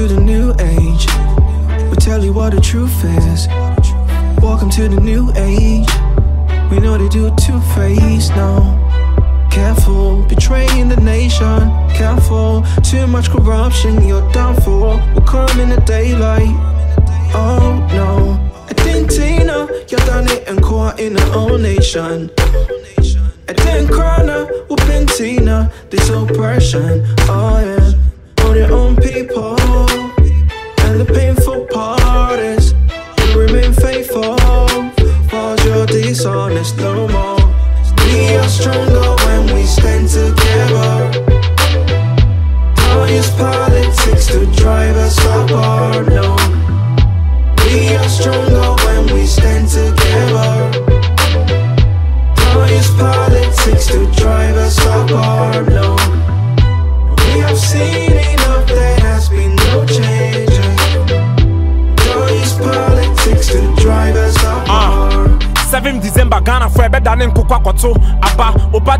to the new age. We tell you what the truth is. Welcome to the new age. We know they do two faced now. Careful, betraying the nation. Careful, too much corruption, you're done for. Will come in the daylight. Oh no, Argentina, you're done it and caught in the own nation. I cry now, with Bentina, this oppression. Oh yeah, own people. And the painful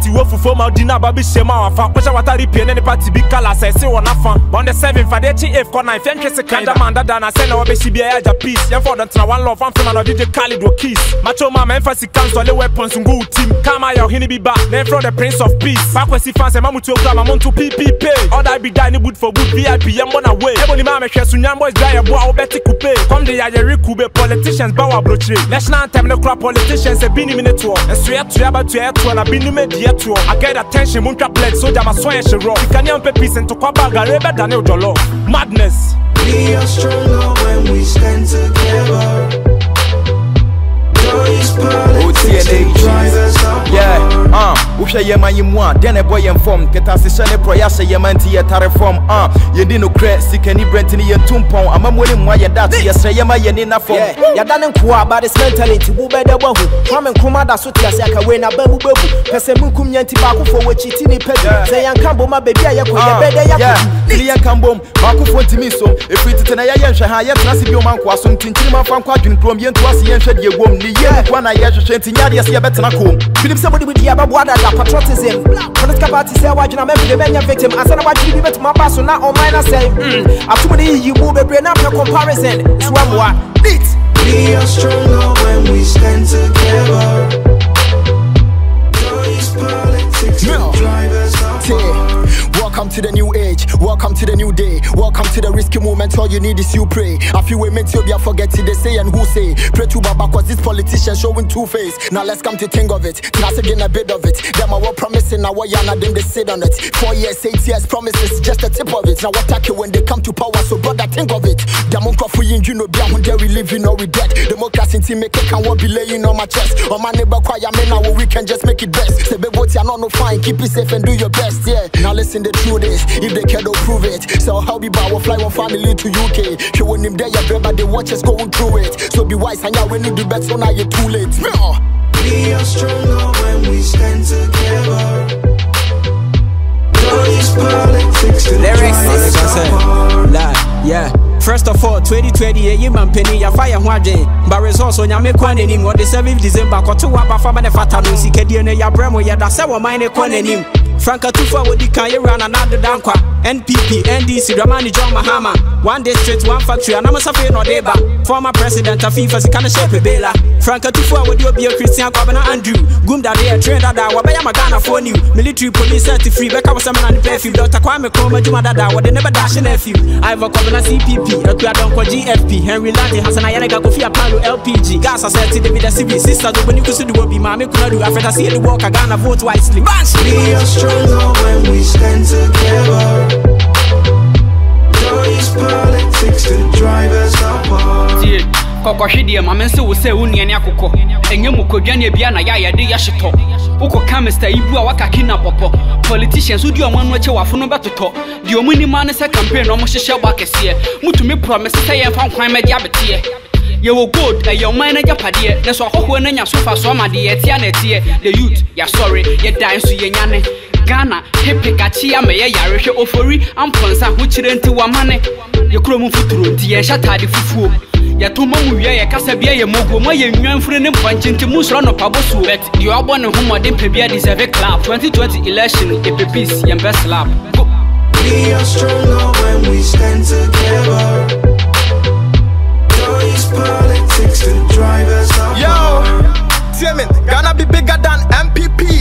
party wo fufuo ma odi na aba bi hyɛ mu a wafa. Kɔhyɛ watare pie ne ne party bi kala sɛ ɛse wɔ nafa the 7 fade akyi 8 kɔ 9 fɛn twɛ se kan dama dada na sɛ na wɔbɛhyi bia ɛagya peace. Yɛmfa ɔdɔ ntena one love amfema na ɔde gye khalid wɔ keys macho ma mɛmfa sika nsɔle weapons ngu wo tim kama yɛ ɔhene bi ba. Na ɛmfrɛ the prince of peace. Bakwasi fan sɛ mamutuo kura ma monto ppp ɔda bi die ne boot for boot vip yɛmbɔ na way ɛbɔ ni ma mehwɛ sunyan boys dra yɛ boa wobɛte coupe kɔm de yɛayɛre kube politicians ba wɔ aburokyire national anthem ne kora politicians ebi nim ne toɔ ɛsoɛ toa ba toa ɛtoɔ na binom adi ɛtoɔ I get attention mu ntwa pled soja ma sɔn ɛhyɛ rɔ sikania mpɛ peace ntokwa ba gare bɛdane wodɔlɔ madness. We are stronger when we stand together. Wohwɛ yɛ ma yi mu a dɛn na ɛbɔ yɛn fam. Kɛtasehyɛ ne porɔ yɛahyɛ yɛ ma nti yɛtare fam. Uh, yɛdi nokorɛ sikani berɛ nti ne yɛntu mpɔn. Amammuo ne mmoa yɛ da ate yɛsrɛ yɛ ma yɛni na fam. Yɛda ne nkoa but it's mentality wo bɛdɛ bɔ ho kwame nkrumah da so te ase aka wei mu bɛbu pɛ sɛ munkum nya nti baakofo wɔkyiti ne pɛ Yeah. bi sɛ yɛnka boma baabi a yɛkɔ yɛbɛdɛ yɛkɔ. tiri yɛnka mbom maakofoɔ ntimi nsom ɛfiri tete na yɛyɛ nhwɛ ha yɛtena se bioma nkoa so. Nti nkyiri mamfa nkɔ adwene kurom yɛntu ase yɛnhwɛ deɛ wom ne yɛ mukoa na yɛhwehwɛ nti nyɛ adeɛ sɛ yɛbɛtena kom binim sɛ wode bidi abɛboa dada patriotism. Political party sɛ woadwena mɛfide bɛnya victim? Ansa na woagyere bi bɛtumi aba so na ɔman no sɛ mm, atom ne yiyi mu bebree na apɛ comparison. So amoa neat We are stronger when we stand together. Don't politics No. drive us apart. Welcome to the new age. Welcome to the new day. Welcome to the risky moment. All you need is you pray. A few women to be forget it. They say and who say. Pray to Baba cause this politician showing two face. Now let's come to think of it. Now again a bit of it. Them are what promising now what yana them they sit on it. Four years, eight years promises just the tip of it. Now attack you when they come to power. So brother think of it. Them on for you you know be when they living or we dead. Democracy team make it can what be laying on my chest. On my neighbor choir me now we can just make it best. Say baby what you not no fine. Keep it safe and do your best. Yeah. Now listen the truth is if they can don't prove it. So how be bow fly one family to UK. She when him there yeah but they watch us going through it. So be wise and yeah when you do better so now you're too late. Yeah. We are stronger when we stand together. Don't use politics Lyrics. drive. Lie, yeah. First of all, 2020, yeah, you man penny, ya fire one day. But results on your make one anymore. What the 7th December, got two up for the fata no see Kadian, ya bremo, ya da sewa mine one anim. Franka Tufa would can you run another dankwa. NPP, NDC, Dramani John Mahama. One district, one factory, and I'm a Safi no deba. Former president of FIFA, of shape Bela. Franka Tufa would you be a Christian Governor Andrew. Gumda de train that Wabaya Magana for you. Military police set free, was someone on the perfume. Dr. Kwame Nkrumah Jumadada, what they never dash in nephew. I've a Governor CPP, Akua Donkor GFP, Henry Lartey, Hassan Ayariga Kofi Akpaloo LPG, Gas Asset, David Sibi, Sister, when you could see the Bobby, Mammy Kunadu, after see the walk, I gonna vote wisely. We are stronger when we stand together. Tie kɔkɔhwe deɛ ma me wo sɛ wo nnuane akokɔ. Ɛnyɛ mu kodwa ne bia na yɛayɛde yɛhyetɔ wokɔka mr. Ibu a wakaki na pɔpɔ politicians wodi ɔmo ano akyɛ wafo no bɛtotɔ. Deɛ ɔmu nima ne sɛ campaign ɔmo hyehyɛ bɔ akɛseɛ mutumi promise sɛ yɛmfa nkwan mɛgye abeteɛ. Yɛwɔ gold ɛyɛ ɔman no agyapadeɛ na so ahɔhoɔ no anya so fa so ama deɛ yɛtea na ɛteɛ. The youth yɛasɔre. Yɛdan nso yɛnyane ghana. Hepe kakye ama yɛyarehwɛ ofori. Amponsa hokyerɛ nti wamane. Yɛkuro mu fotoro nti yɛnhyɛ atade fufuo. Yɛto ma mu wie yɛkasa bia yɛ moguo ma yɛ nnwanfiri ne mpɔnkye nti mu nsoro nɔpa bosuo bet deɛ ɔbɔ ne ho mmɔden pɛ bia deserve clap 2020 election ɛpɛ peace yɛn bɛ slap. Go. We are stronger when we stand together. Don't use politics to drive us apart. Yo, Timmy, Ghana be bigger than NPP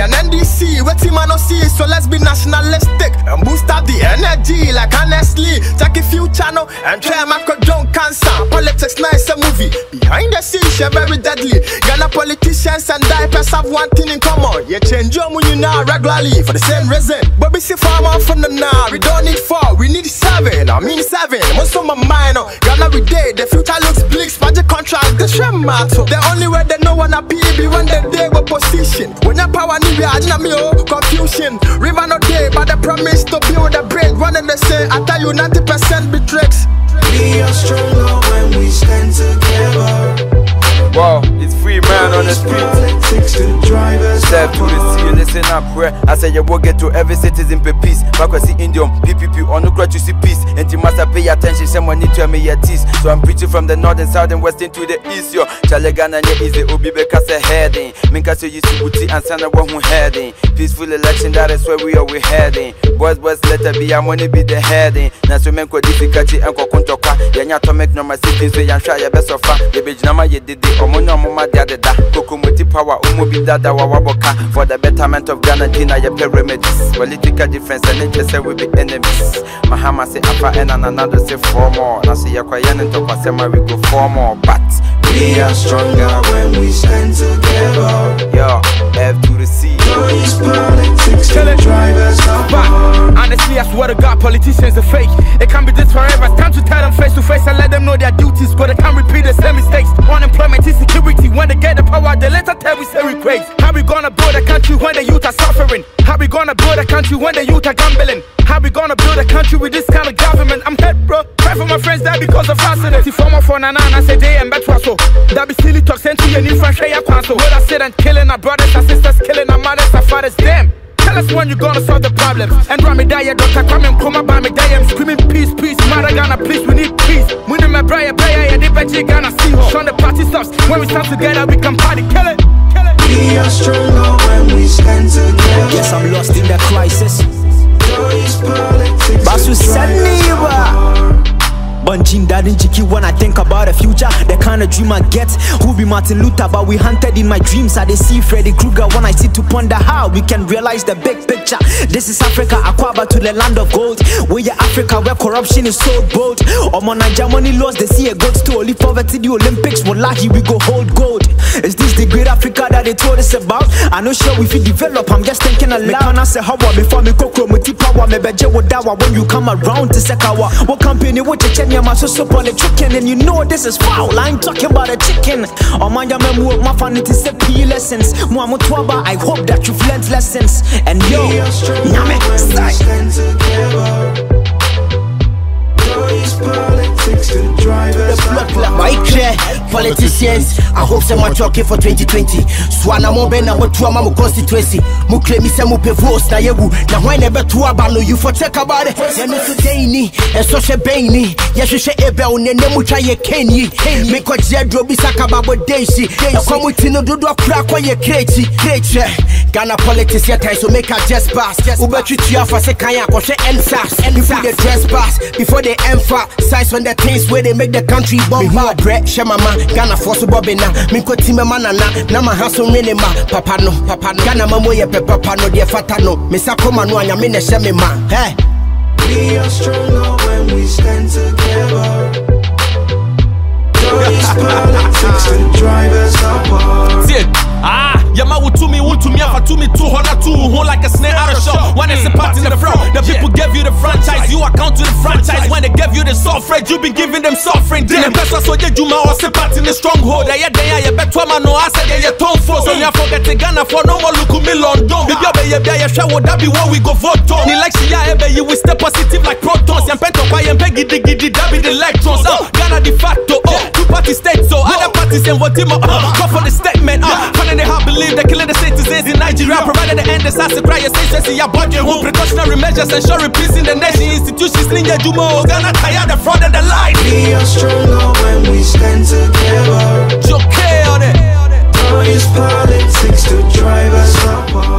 and NDC. Team I no see, so let's be nationalistic and boost up the energy. Like honestly, check a few channel and try macro drone cancer. Politics nice a movie. Behind the scenes, you're very deadly. Ghana politicians and diapers have one thing in common. You change your money now regularly for the same reason. But we see farmer from the now. We don't need four, we need seven. I mean seven. Most of my mind on Ghana we day. The future looks bleak. Magic contract, the shame matter. The only way they know when I be when they day with position. When your power need be ajina me oh confusion. River no day, but the promise to build a bridge. One and the say, I tell you 90% be tricks. We are stronger when we stand together. Wow, it's free man on the street. Politics to the sea, listen up, where I say you will get to every citizen per peace. Back see Indian, PPP, on the crutch you see peace. And you must pay attention, someone need to me your teeth. So I'm preaching from the north and south and west into the east, yo. Chalegana ne easy, Obi Beka say heading. Minka say you see Buti and Sana one who heading. Peaceful election, that is where we are we heading. Boys, boys, let it be, I wanna be the heading. Now so men ko difficulty and ko kuntoka. Yanya atomic number 16, so yan try your best of fun. The bitch nama ye did it, omo no mama dada da. Kokomoti power, umu bi dada wa waboka. For the betterment of Ghana, Tina, your remedies. Political difference and nature say we be enemies. Mahama say afa and another say four more. Now see ya kwayan and talk we go four more. But We are stronger when we stand together. yo, F to the C. Use politics Kill to it. drive us apart. honestly, I swear to God, politicians are fake. It can't be this forever. It's time to tell them face to face and let them know their duties. But they can't repeat the same mistakes. Unemployment, insecurity. When they get the power, they later tell we say we. How we gonna build a country when the youth are suffering? How we gonna build a country when the youth are gambling? How we gonna build a country with this kind of government? I'm head bro. Pray for my friends that because of accidents. If I'm for nana, I say they and better so. That be silly talk sent to your new friend, share so. What I said and killing our brothers, our sisters, killing our mothers, our fathers, them. Tell us when you gonna solve the problems. And Rami Daya, Dr. Kwame Nkrumah, by me, die, I'm screaming peace, peace. Mother Ghana, please, we need peace. We need my brother, brother, yeah, they bet you Ghana, see her. When the party stops, when we stand together, we can party, kill it, kill it. We are stronger when we stand together. Yes, I'm lost in the crisis. Don't use politics Basu to Saniba. Bunching that in Jiki when I think about the future. The kind of dream I get. Who be Martin Luther, but we hunted in my dreams. I see Freddy Krueger when I sit to ponder how we can realize the big picture. This is Africa, Aquaba to the land of gold. We are Africa where corruption is so bold. Omo Naija money lost, they see a gold to only poverty. The Olympics, wallahi, we go hold gold. Is this the great Africa that they told us about? I know sure we feel develop, I'm just thinking aloud. Me can say how before me kokro me power me beje wodawa when you come around to sekawa. What company what you check my so on the chicken and you know this is foul. I ain't talking about a chicken. Oh man, ya me work my fan it is a P lessons. Mo amu twaba, I hope that you've learned lessons. And yo, We are stronger nyame, when clear politicians, I hope someone talking for 2020. Swana mo ben na watu ama mo constituency. Mu claim say mo pe votes na yewu. Na why never to aba no you for check about it. Ya no so day ni, e so she ben ni. Ya hwehwe ebe o ne mu twa ye kenyi. Me ko je dro bi saka babo densi. E ko mu ti no dodo akura kwa ye kreti. Kreti. Ghana politics time so make a just pass. Ubetwitu afa se kan ya kohwe NSAS. Before they dress pass, before they emphasize on the things where they make the country bomb. Me bread, share mama, Ghana for so bobbing na. Me ko time mana na, na ma haso rene ma. Papa no, papa no. Ghana mamo ye pe papa no, de fata no. Me sa koma no anya me ne share me ma. Hey. We are stronger when we stand together. Don't politics to drive us apart. See it. Ah, Yama will to me, want to me, I to me, two hundred two, hold like a snake out of show. When it's a part in the front, the people gave you the franchise, you account to the franchise. When they gave you the software, you been giving them suffering. Then the best so you Juma or say part in the stronghold. Yeah, yeah, yeah, bet to no, I said yeah, tone for. So you forget the Ghana for no more look me London. You're yeah, yeah, yeah, would that we go vote on? Election, yeah, ebe, you will stay positive like protons. Yam pento pa yam peggy diggy diggy, that be the electrons. Oh, Ghana de facto, Two party state, so other parties and what him, uh, go for the statement, uh, finding they hard believe they're killing the citizens in Nigeria. Provided the end, the SARS, cry, see, your budget, home precautionary measures, ensuring peace in the nation, institutions, ninja, jumo, Ghana, tired, the fraud, and the lie. We are stronger when we stand together. Joke on it. Don't use politics to drive us apart.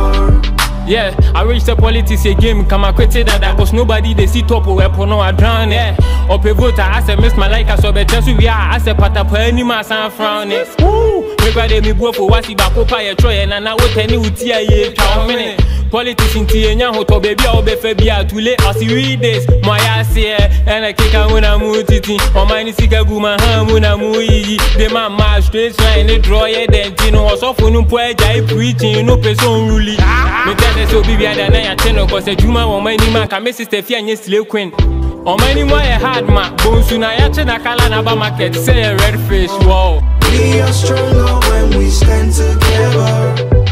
Yeah, I I wish the politics a game, come a quit that, cause nobody they see top or weapon no I drown it. Or pay voter, I say miss my like, so better so we are, I say pata per any mass and frown it. Woo! Me brother me go for what's about Copa, a troy, and I know what any tear ye, cow minute. Politics in Tia, hoto baby, I'll be fair, be out too late, I see read this. My ass here, and I kick out when I'm mooting. Or mine is sick, I go my hand when I'm mooey. The man, my straight line, the draw, yeah, then, you know, so for no poor, I preaching, no person really. Me tell you so, be other night, I tell you, cause a Juma, or my name, I can miss sister, and yes, slave queen. Or my name, I had my bones, soon I actually, I can't about market, say a red fish, wow. We are stronger when we stand together.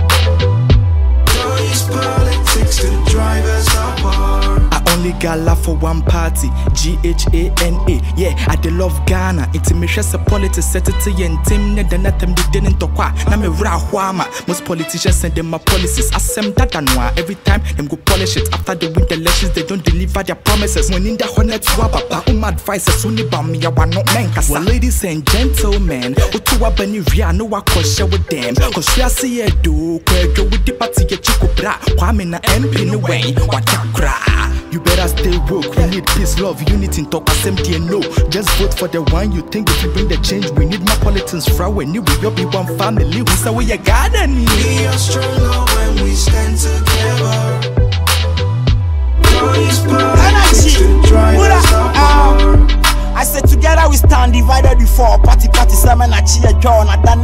Only love for one party, G H A N A. Yeah, I de love Ghana. It's me share politics set it to yen team ne then them they didn't talk. Na me ra. Most politicians send them my policies. Asem that and Every time them go polish it. After they win the elections, they don't deliver their promises. When in the honest wa papa, um advices only ba me I want not men. Well, ladies and gentlemen, utu wa bani ria no wa share with them. Cause we are see it do. Kwejo with the party get chico bra. Kwame na MP no way. What cry. You better stay woke. We need peace, love, unity, talk assembly and no. Just vote for the one you think if you bring the change. We need more politics, fraud. We need we all be one family. We say we a garden. We are stronger when we stand together. Don't use politics to drive us apart. Um, I said together we stand divided before party party seven a cheer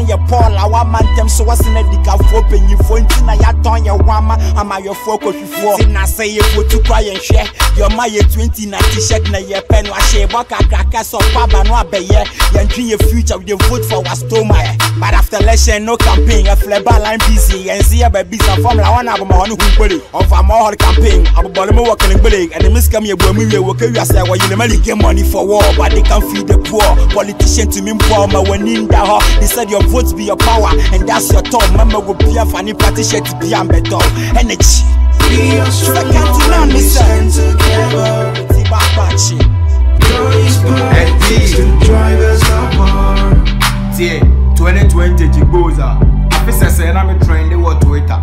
John a done your Paul a one man them so what's in the diga for penny for intina ya ton your wama ama your four coffee for na say you go to cry and share your my 20 na t-shirt na your pen wa share baka kraka so paba no abeye yan dream your future we dey vote for was stoma. But after election no campaign a fleba line busy. And see a baby some formula one aboma one hu gbere of a more campaign abobole mo work in gbere and the miss come here we we work we say we you never get money for war. But they can feed the poor. Politician to me poor, my when in the hall. They said your votes be your power, and that's your turn. Mama will be a funny party shirt to be a better. Energy. We are stronger when we stand together. Politics to drive us apart. tie 2020 jigboza afi sɛsɛ na me trend wɔ twitter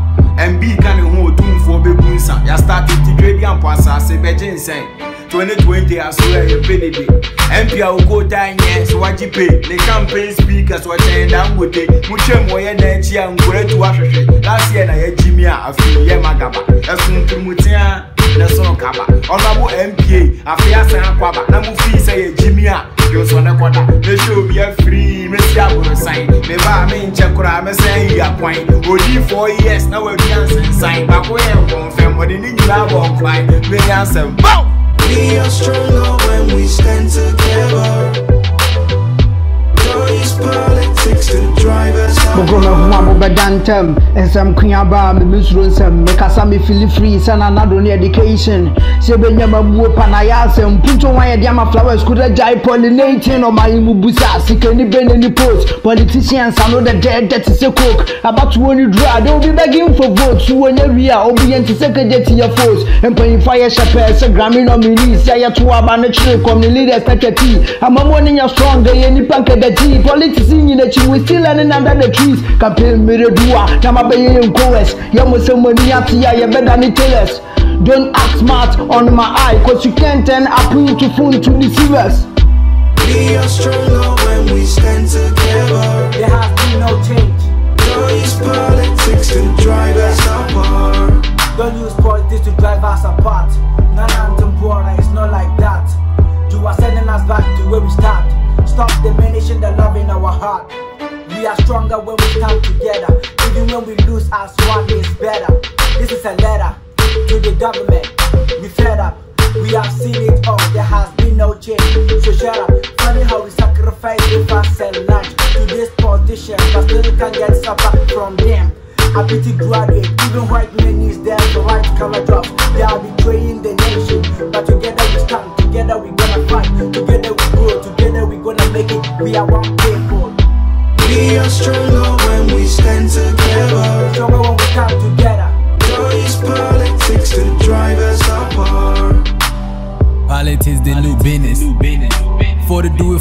mb ka ne ho otumfoɔ bɛbu nsa yɛastarte ti dwadi ampo asase bɛgye nsɛn 2020 I swear you pay the MP I will go down yes what you pay the campaign speakers what you down with it. Muchem where na chi and great to wash last year na ye Jimmy I feel ye magaba esun to mutia na so kaba ona bo MPA afia san kwaba na mu fi say ye Jimmy a yo so na kwada me show be free me si aburu sign. Me ba me nche kura me say ya point. Odi four years na we dance sign. Ba ko ye confirm odi ni nyina bo kwai me answer bow We are stronger when we stand together. Bogro me apart. huma mo bɛda ntɛm nsɛm koa baa memesuro nsɛm mekasa mefili frii sɛ nanado ne education sɛ ɛbɛnya mabuo pa na yɛ asɛm mpunto wa yɛde ama flowers kuda gyae pollinating ɔmaye mu busa sikani bɛne ni post. Politicians ano dɛdɛɛdɛ te sɛ coke. Abatoɔ ne duru a de obi begging for vote so wɔnya wie a obiyɛ nte sɛ kagye te yɛ fos mpanyimfo ayɛ hyɛ pɛɛ sɛ grammy nominees. Sɛ yɛto aba no kyere kɔm ne leaders na twati amamuo ne nyɛ strong ɛyɛ nipa nkadagyi politics nyina akyi we still learning under the trees. Campaign meredua na mabɛyɛ yɛn kowes yɛmo sɛ mani ate a yɛbɛda ne tailors don't act smart on my eye cause you can't turn apple to phone to deceivers We are stronger when we stand together. There has been no change. Don't use politics to drive us apart. Don't use politics to drive us apart. Nana Tempora, it's not like that. You are sending us back to where we start. Stop diminishing the love in our heart. We are stronger when we come together. Even when we lose as one is better. This is a letter to the government. We fed up. We have seen it all. There has been no change. So shut up. Funny how we sacrifice breakfast and lunch to these politicians, but still can't get supper from them. I pity graduate, even white men is there for white collar jobs. They are betraying the nation, but together we stand, together we gonna fight, together we grow, together we gonna make it. We are one people. We are stronger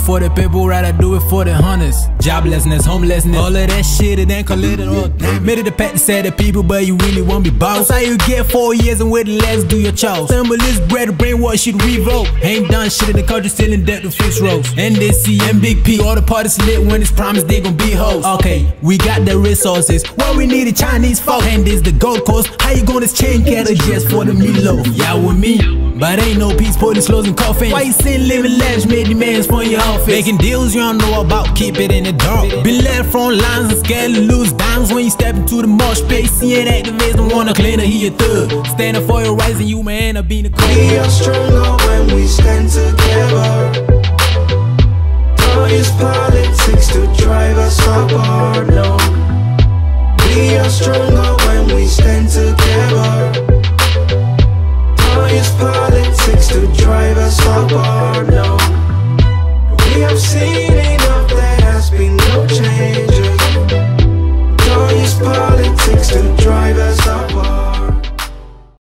For the people, rather do it for the hunters. Joblessness, homelessness, all of that shit, it ain't call it all. Made it a pet to say the people, but you really won't be boss. That's how you get four years and with less do your chores. Is bread, brainwash shit revoke. Ain't done shit in the country, still in debt to fix roads. NDC and Big P, all the parties lit when it's promised they gon' be hoes. Okay, we got the resources. What we need is Chinese folk, and this the Gold Coast. How you gonna change cattle just for the meatloaf? Yeah, with me. But ain't no peace, police closing coffin. Why you sitting living lavish, made demands for your office? Making deals you don't know about, keep it in the Been left front lines and scared lose when you step into the mosh space. Seeing activists wanna clean it, he thug. Standing for your rights and you man up being a cool. We are stronger when we stand together. Don't use politics to drive us apart, no. We are stronger when we stand together. Don't use politics to drive us apart, no. We have seen enough, be no changes. Don't use politics to drive us apart.